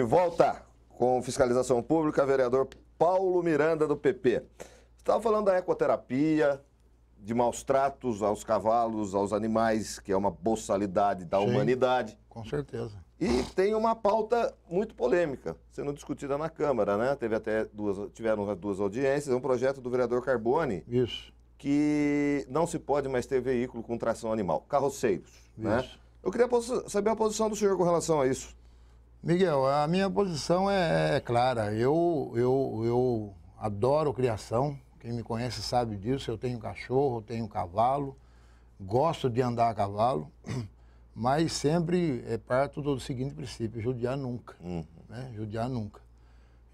De volta com fiscalização pública, vereador Paulo Miranda, do PP. Estava falando da ecoterapia, de maus tratos aos cavalos, aos animais, que é uma boçalidade da Sim. humanidade. Com certeza. E tem uma pauta muito polêmica, sendo discutida na Câmara, né? Teve até duas, tiveram duas audiências, um projeto do vereador Carbone, Isso. que não se pode mais ter veículo com tração animal, carroceiros, né? Isso. Eu queria saber a posição do senhor com relação a isso. Miguel, a minha posição é, é clara. Eu, eu, eu adoro criação. Quem me conhece sabe disso. Eu tenho cachorro, eu tenho cavalo, gosto de andar a cavalo, mas sempre é parto do seguinte princípio: judiar nunca. Né? Judiar nunca.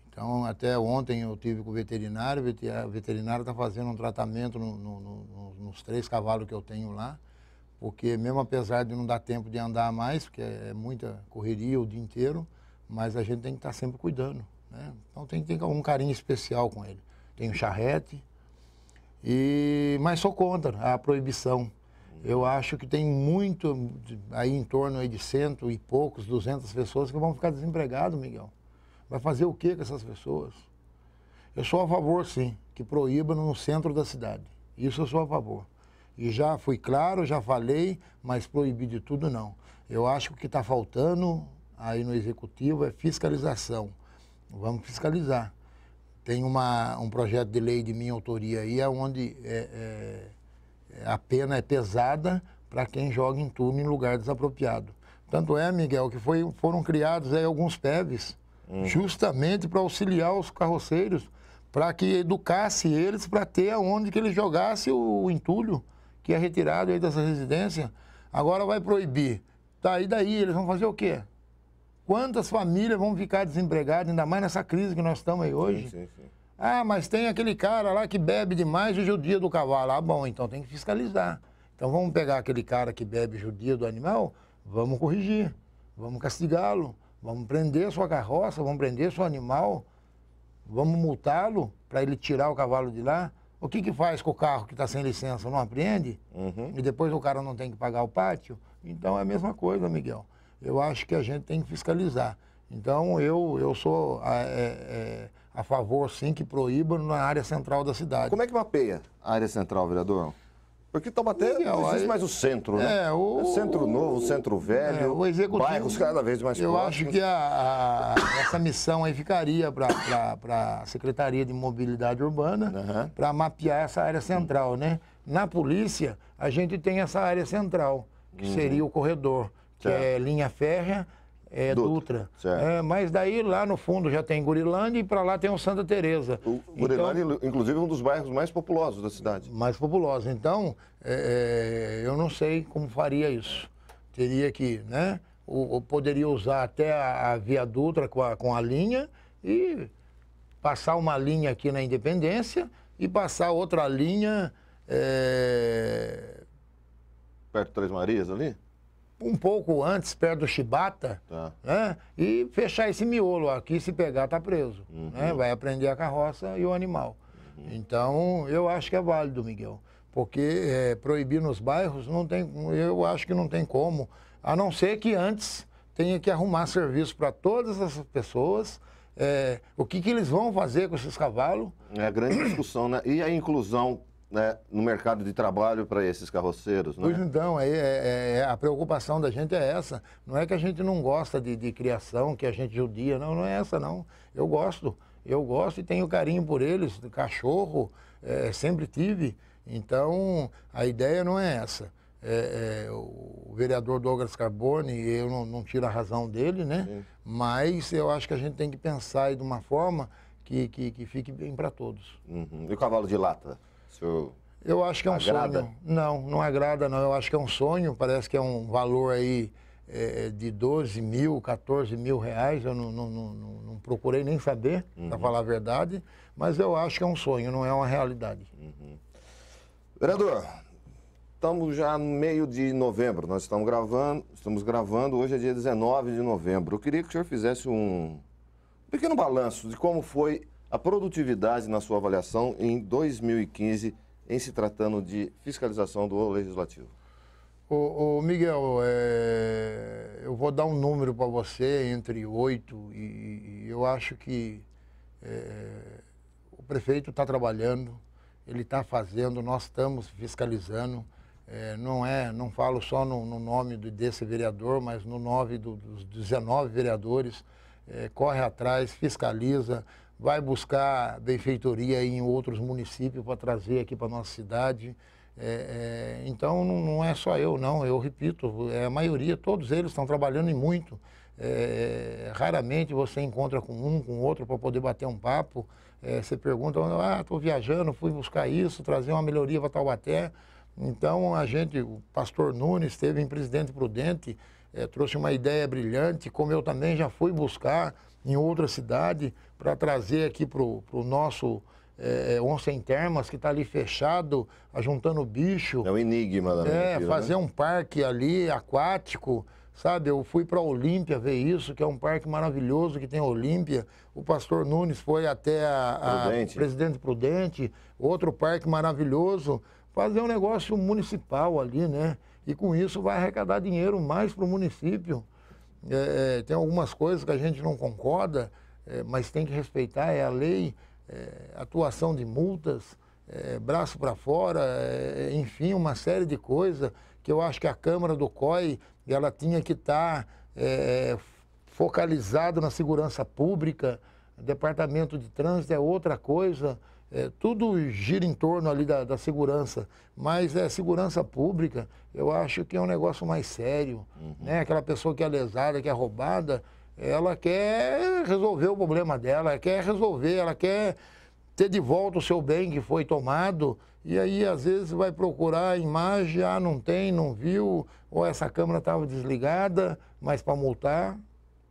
Então, até ontem eu tive com o veterinário, o vete- o veterinário está fazendo um tratamento no- no- no- nos três cavalos que eu tenho lá, porque mesmo apesar de não dar tempo de andar mais, porque é muita correria o dia inteiro, mas a gente tem que estar sempre cuidando. Né? Então tem que ter um carinho especial com ele. Tem o charrete, e, mas sou contra a proibição. Eu acho que tem muito, aí em torno aí de cento e poucos, duzentas pessoas que vão ficar desempregados, Miguel. Vai fazer o que com essas pessoas? Eu sou a favor, sim, que proíba no centro da cidade. Isso eu sou a favor. E já fui claro, já falei, mas proibir de tudo não. Eu acho que o que está faltando aí no executivo é fiscalização. Vamos fiscalizar. Tem uma, um projeto de lei de minha autoria aí, onde é, é, a pena é pesada para quem joga em turno em lugar desapropriado. Tanto é, Miguel, que foi, foram criados aí alguns PEVs justamente para auxiliar os carroceiros, para que educasse eles para ter aonde que eles jogassem o, o entulho que é retirado aí dessa residência. Agora vai proibir. Tá, e daí? Eles vão fazer o quê? Quantas famílias vão ficar desempregadas, ainda mais nessa crise que nós estamos aí hoje? Sim, sim. Ah, mas tem aquele cara lá que bebe demais e judia do cavalo. Ah, bom, então tem que fiscalizar. Então vamos pegar aquele cara que bebe judia do animal, vamos corrigir, vamos castigá-lo, vamos prender sua carroça, vamos prender seu animal, vamos multá-lo para ele tirar o cavalo de lá. O que, que faz com o carro que está sem licença? Não apreende? Uhum. E depois o cara não tem que pagar o pátio? Então é a mesma coisa, Miguel. Eu acho que a gente tem que fiscalizar. Então eu, eu sou a, é, é, a favor, sim, que proíba na área central da cidade. Como é que mapeia a área central, vereador? Porque Taubaté Miguel, não existe mais o centro, né? É, o- centro novo, centro velho, É, o executivo, bairros cada vez mais Eu próximos. acho que a- a- essa missão aí ficaria para a Secretaria de Mobilidade Urbana Aham. para mapear essa área central, né? Na polícia, a gente tem essa área central, que seria o corredor, que Uhum. Certo. é linha férrea, é Dutra, Dutra. É, mas daí lá no fundo já tem Gurilândia e para lá tem o Santa Teresa. O Gurilândia, inclusive, é um dos bairros mais populosos da cidade. mais populosa. Então, é, é, eu não sei como faria isso. Teria que, né? Ou poderia usar até a, a Via Dutra com a, com a linha e passar uma linha aqui na Independência e passar outra linha é, Perto de Três Marias ali? Um pouco antes, perto do Chibata, Tá. né? E fechar esse miolo. Aqui, se pegar, tá preso. Uhum. Né? Vai aprender a carroça e o animal. Então, eu acho que é válido, Miguel. Porque é, proibir nos bairros, não tem, eu acho que não tem como. A não ser que antes tenha que arrumar serviço para todas essas pessoas. é, o que, que eles vão fazer com esses cavalos? É a grande discussão, né? E a inclusão né, no mercado de trabalho para esses carroceiros, Pois né? então, aí é, é- a preocupação da gente é essa. Não é que a gente não gosta de, de criação, que a gente judia, não, não é essa não. Eu gosto, eu gosto e tenho carinho por eles, cachorro, é, sempre tive. Então, a ideia não é essa. É, é, o vereador Douglas Carbone, eu não, não tiro a razão dele, né? Sim. Mas eu acho que a gente tem que pensar de uma forma que, que, que fique bem para todos. Uhum. E o cavalo de lata? Senhor... Eu acho que é um Agrada? sonho. Não, não agrada, não. Eu acho que é um sonho. Parece que é um valor aí é, de 12 mil, 14 mil reais. Eu não, não, não, não- procurei nem saber, para falar a verdade. Mas eu acho que é um sonho, não é uma realidade. Vereador, estamos já no meio de novembro, nós estamos gravando, estamos gravando, hoje é dia 19 de novembro. Eu queria que o senhor fizesse um pequeno balanço de como foi a produtividade na sua avaliação em 2015, em se tratando de fiscalização do Legislativo. Ô Miguel, é, eu vou dar um número para você entre oito e, e, eu acho que é, o prefeito está trabalhando, ele está fazendo, nós estamos fiscalizando. É, não é, não falo só no, no nome desse vereador, mas no nome do, dos 19 vereadores. É, corre atrás, fiscaliza, vai buscar benfeitoria em outros municípios para trazer aqui para nossa cidade. É, é, então não, não, é só eu, não, eu repito, é a maioria, todos eles estão trabalhando e muito. É, raramente você encontra com um, com outro para poder bater um papo. É, você pergunta, ah, estou viajando, fui buscar isso, trazer uma melhoria para Taubaté. Então, a gente, o pastor Nunes esteve em Presidente Prudente, é, trouxe uma ideia brilhante, como eu também já fui buscar em outra cidade para trazer aqui para o nosso é, Onsen Termas, que está ali fechado, ajuntando bicho. É um enigma da É, né? fazer né? um parque ali aquático, sabe? Eu fui para Olímpia ver isso, que é um parque maravilhoso que tem Olímpia. O pastor Nunes foi até a, a Prudente. Presidente Prudente, outro parque maravilhoso fazer um negócio municipal ali, né? E com isso vai arrecadar dinheiro mais para o município. É, é, tem algumas coisas que a gente não concorda, é, mas tem que respeitar, é a lei, é, atuação de multas, é, braço para fora, é, enfim, uma série de coisas que eu acho que a Câmara do COI ela tinha que estar tá, focalizado na segurança pública, departamento de trânsito é outra coisa. É, tudo gira em torno ali da, da, segurança, mas é segurança pública, eu acho que é um negócio mais sério. Uhum. Né? Aquela pessoa que é lesada, que é roubada, ela quer resolver o problema dela, ela quer resolver, ela quer ter de volta o seu bem que foi tomado, e aí às vezes vai procurar a imagem, ah, não tem, não viu, ou essa câmera estava desligada, mas para multar.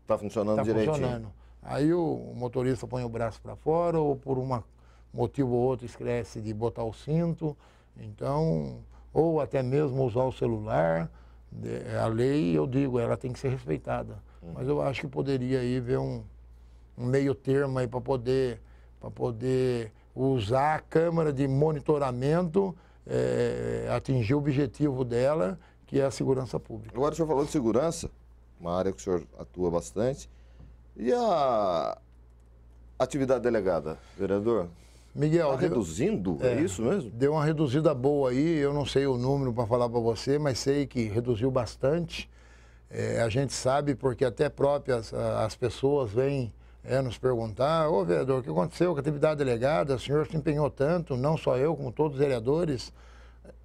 Está funcionando tá direitinho. Funcionando. Aí o motorista põe o braço para fora, ou por uma motivo ou outro esquece de botar o cinto, então, ou até mesmo usar o celular. A lei, eu digo, ela tem que ser respeitada. Uhum. Mas eu acho que poderia aí ver um, um meio termo aí para poder, poder usar a câmera de monitoramento, é, atingir o objetivo dela, que é a segurança pública. Agora o senhor falou de segurança, uma área que o senhor atua bastante. E a atividade delegada, vereador? Miguel. Está reduzindo? É, é, isso mesmo? Deu uma reduzida boa aí, eu não sei o número para falar para você, mas sei que reduziu bastante. É, a gente sabe porque até próprias as pessoas vêm é, nos perguntar, ô vereador, o que aconteceu com a atividade delegada? O senhor se empenhou tanto, não só eu, como todos os vereadores,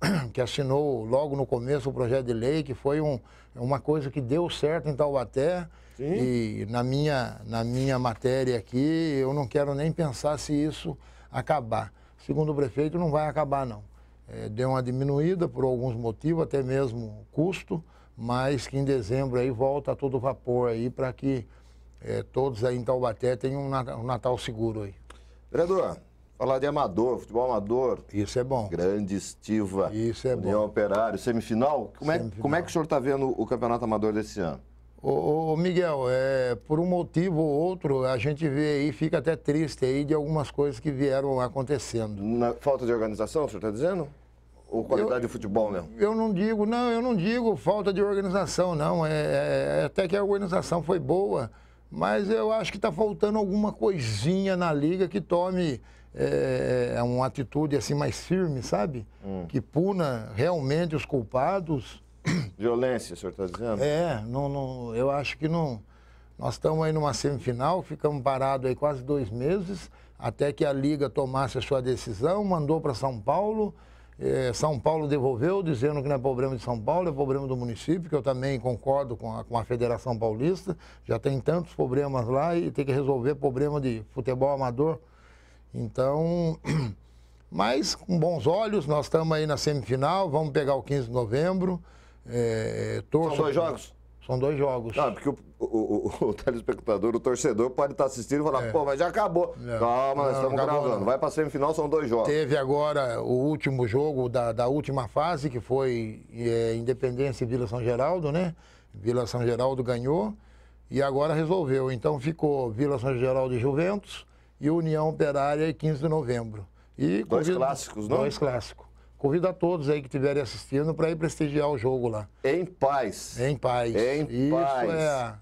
que assinou logo no começo o projeto de lei, que foi um, uma coisa que deu certo em Taubaté. Sim. E na minha, na minha matéria aqui, eu não quero nem pensar se isso acabar. Segundo o prefeito, não vai acabar, não. É, deu uma diminuída por alguns motivos, até mesmo custo, mas que em dezembro aí volta a todo vapor aí para que é, todos aí em Taubaté tenham um Natal, um Natal seguro aí. Vereador, falar de amador, futebol amador. Isso é bom. Grande estiva. Isso é União bom. Operário, semifinal. Como, semifinal. É, como é que o senhor está vendo o campeonato amador desse ano? Ô, ô, Miguel, é, por um motivo ou outro, a gente vê aí, fica até triste aí de algumas coisas que vieram acontecendo. Na falta de organização, o senhor está dizendo? Ou qualidade eu, de futebol mesmo? Eu não digo, não, eu não digo falta de organização, não. É, é, é até que a organização foi boa, mas eu acho que está faltando alguma coisinha na liga que tome é, é, uma atitude assim mais firme, sabe? Hum. Que puna realmente os culpados Violência, o senhor está dizendo? É, não, não, eu acho que não. Nós estamos aí numa semifinal, ficamos parados aí quase dois meses, até que a Liga tomasse a sua decisão, mandou para São Paulo. Eh, São Paulo devolveu, dizendo que não é problema de São Paulo, é problema do município, que eu também concordo com a, com a Federação Paulista. Já tem tantos problemas lá e tem que resolver problema de futebol amador. Então, mas com bons olhos, nós estamos aí na semifinal, vamos pegar o 15 de novembro. É, São dois jogos? São dois jogos. Não, porque o, o, o, o telespectador, o torcedor pode estar assistindo e falar, é. pô, mas já acabou. Não, Calma, nós estamos gravando. Não. Vai para semifinal, são dois jogos. Teve agora o último jogo da, da última fase, que foi é, Independência e Vila São Geraldo, né? Vila São Geraldo ganhou e agora resolveu. Então ficou Vila São Geraldo e Juventus e União Operária 15 de novembro. E dois clássicos, não? Dois clássicos. Convido a todos aí que estiverem assistindo para ir prestigiar o jogo lá. Em paz. Em paz. Em Isso paz. é.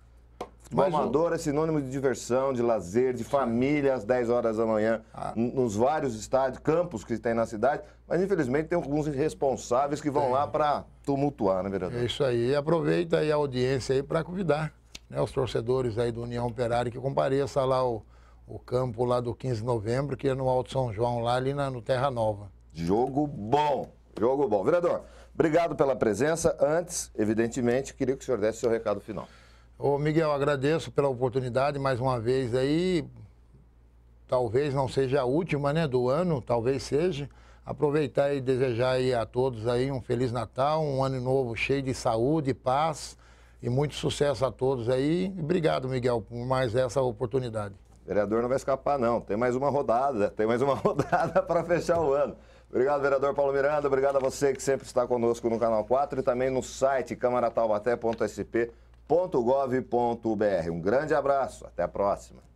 Futebol amador é sinônimo de diversão, de lazer, de família às 10 horas da manhã, Ah. nos vários estádios, campos que tem na cidade, mas infelizmente tem alguns irresponsáveis que vão lá para tumultuar, né, vereador? É isso aí. E aproveita aí a audiência aí para convidar né, os torcedores aí do União Operária que compareça lá o, o campo lá do 15 de novembro, que é no Alto São João, lá ali na, no Terra Nova. Jogo bom, jogo bom. Vereador, obrigado pela presença. Antes, evidentemente, queria que o senhor desse seu recado final. Ô Miguel, agradeço pela oportunidade mais uma vez aí. Talvez não seja a última, né, do ano, talvez seja. Aproveitar e desejar aí a todos aí um feliz Natal, um ano novo cheio de saúde, paz e muito sucesso a todos aí. Obrigado, Miguel, por mais essa oportunidade. Vereador não vai escapar, não. Tem mais uma rodada, tem mais uma rodada para fechar o ano. Obrigado, vereador Paulo Miranda. Obrigado a você que sempre está conosco no Canal 4 e também no site camarataubaté.sp.gov.br. Um grande abraço, até a próxima.